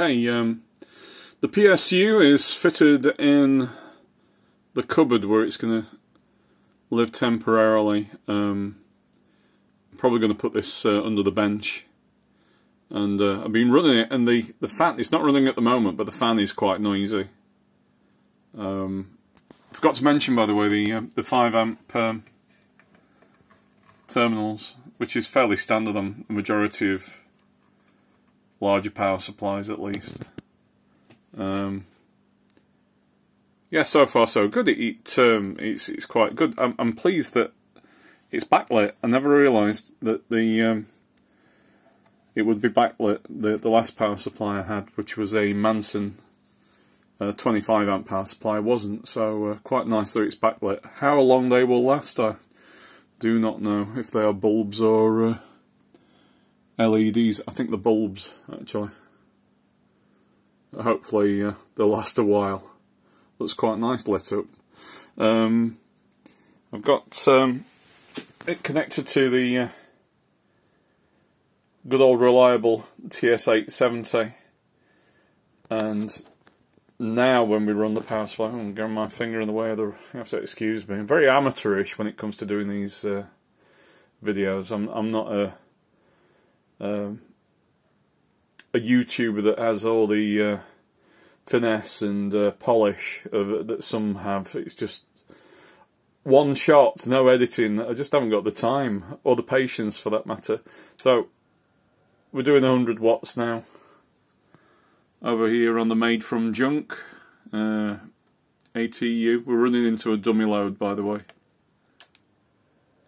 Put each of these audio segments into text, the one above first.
Okay, um, the PSU is fitted in the cupboard where it's going to live temporarily. Um, probably going to put this uh, under the bench. And uh, I've been running it, and the, the fan, it's not running at the moment, but the fan is quite noisy. Um, forgot to mention, by the way, the uh, the 5 amp um, terminals, which is fairly standard on the majority of larger power supplies at least. Um, yeah, so far so good. It, it um, it's it's quite good. I'm, I'm pleased that it's backlit. I never realised that the um, it would be backlit. The the last power supply I had, which was a Manson uh, 25 amp power supply, wasn't. So uh, quite nice that it's backlit. How long they will last, I do not know. If they are bulbs or uh, LEDs, I think the bulbs actually. Hopefully uh, they'll last a while. Looks quite nice lit up. Um, I've got um, it connected to the uh, good old reliable TS870 and now when we run the power supply, I'm getting my finger in the way of the. You have to excuse me. I'm very amateurish when it comes to doing these uh, videos. I'm I'm not a um, a YouTuber that has all the uh, finesse and uh, polish of that some have. It's just one shot, no editing. I just haven't got the time or the patience for that matter. So we're doing 100 watts now. Over here on the Made from Junk uh, ATU. We're running into a dummy load, by the way.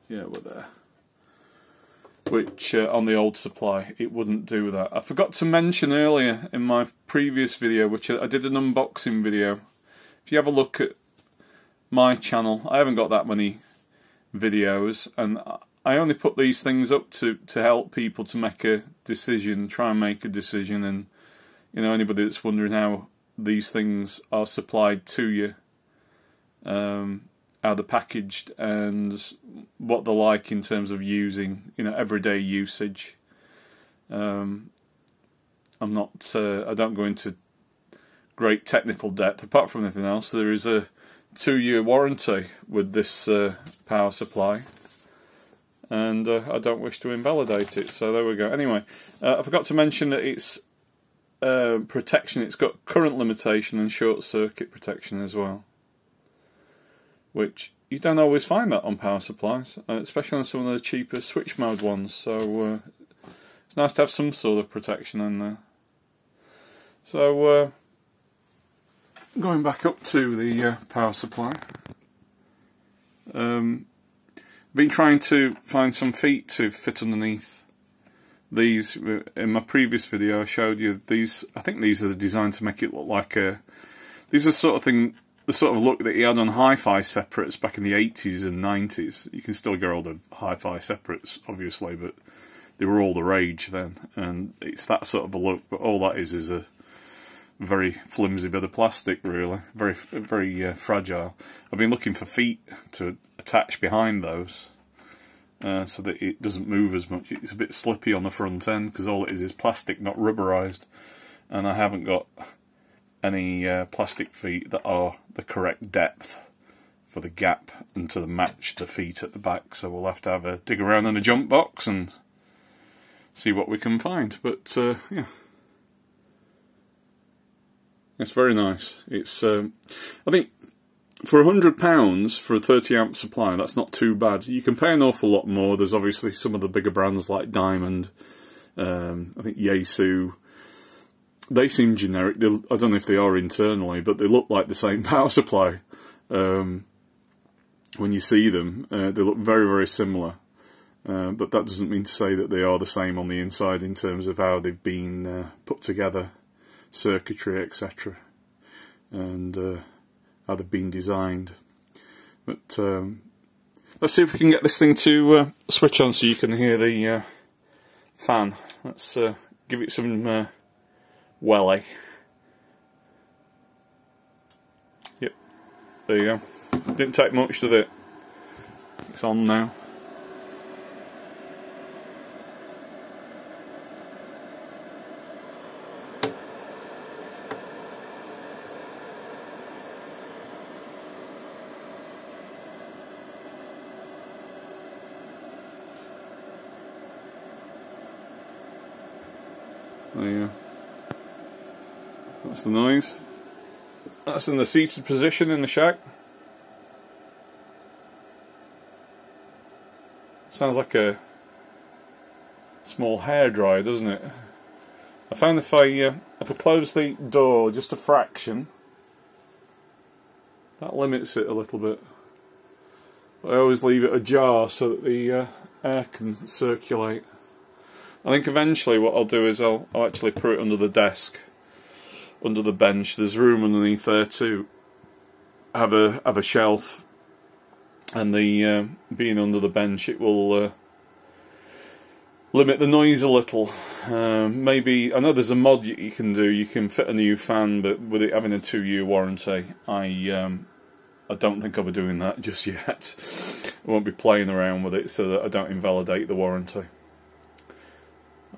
Yeah, we're there which uh, on the old supply it wouldn't do that. I forgot to mention earlier in my previous video, which I did an unboxing video. If you have a look at my channel, I haven't got that many videos, and I only put these things up to to help people to make a decision, try and make a decision, and you know anybody that's wondering how these things are supplied to you. Um, how they're packaged and what they're like in terms of using, you know, everyday usage. Um, I'm not, uh, I don't go into great technical depth. Apart from anything else, there is a two-year warranty with this uh, power supply, and uh, I don't wish to invalidate it. So there we go. Anyway, uh, I forgot to mention that it's uh, protection. It's got current limitation and short circuit protection as well which you don't always find that on power supplies, uh, especially on some of the cheaper switch mode ones. So uh, it's nice to have some sort of protection in there. So uh, going back up to the uh, power supply, um, been trying to find some feet to fit underneath these. In my previous video, I showed you these. I think these are designed to make it look like a. These are sort of thing the sort of look that he had on hi-fi separates back in the 80s and 90s. You can still get all the hi-fi separates, obviously, but they were all the rage then, and it's that sort of a look. But all that is is a very flimsy bit of plastic, really, very very uh, fragile. I've been looking for feet to attach behind those, uh, so that it doesn't move as much. It's a bit slippy on the front end because all it is is plastic, not rubberized, and I haven't got any uh, plastic feet that are the correct depth for the gap and to match the feet at the back. So we'll have to have a dig around in the jump box and see what we can find. But uh, yeah, it's very nice. It's um, I think for a hundred pounds for a thirty amp supply, that's not too bad. You can pay an awful lot more. There's obviously some of the bigger brands like Diamond. Um, I think Yaesu they seem generic. They, I don't know if they are internally, but they look like the same power supply. Um, when you see them, uh, they look very, very similar. Uh, but that doesn't mean to say that they are the same on the inside in terms of how they've been uh, put together, circuitry, etc., and uh, how they've been designed. But um, let's see if we can get this thing to uh, switch on so you can hear the uh, fan. Let's give it some Welly. Yep, there you go. Didn't take much, of it? It's on now. There you go. That's the noise. That's in the seated position in the shack. Sounds like a small hair dryer, doesn't it? I found if I uh, if I close the door just a fraction, that limits it a little bit. But I always leave it ajar so that the uh, air can circulate. I think eventually what I'll do is I'll, I'll actually put it under the desk, under the bench. There's room underneath there to have a have a shelf, and the uh, being under the bench, it will uh, limit the noise a little. Uh, maybe I know there's a mod you can do. You can fit a new fan, but with it having a two-year warranty, I um, I don't think I'll be doing that just yet. I won't be playing around with it so that I don't invalidate the warranty.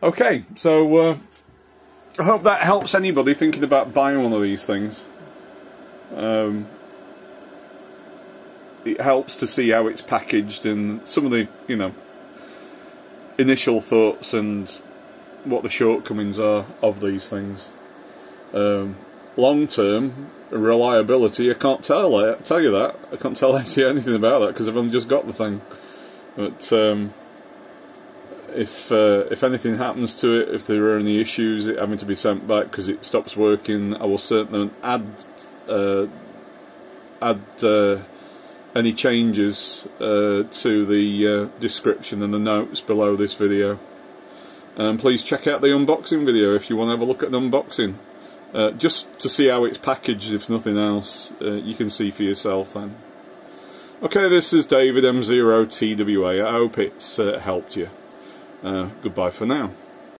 Okay, so uh, I hope that helps anybody thinking about buying one of these things. Um, it helps to see how it's packaged and some of the, you know, initial thoughts and what the shortcomings are of these things. Um, long term reliability, I can't tell uh, tell you that. I can't tell you anything about that because I've only just got the thing. But um, if uh, if anything happens to it, if there are any issues, it having to be sent back because it stops working, I will certainly add uh, add uh, any changes uh, to the uh, description and the notes below this video. And please check out the unboxing video if you want to have a look at an unboxing. Uh, just to see how it's packaged, if nothing else, you can see for yourself then. Okay, this is David M0TWA. I hope it's helped you. Uh, goodbye for now.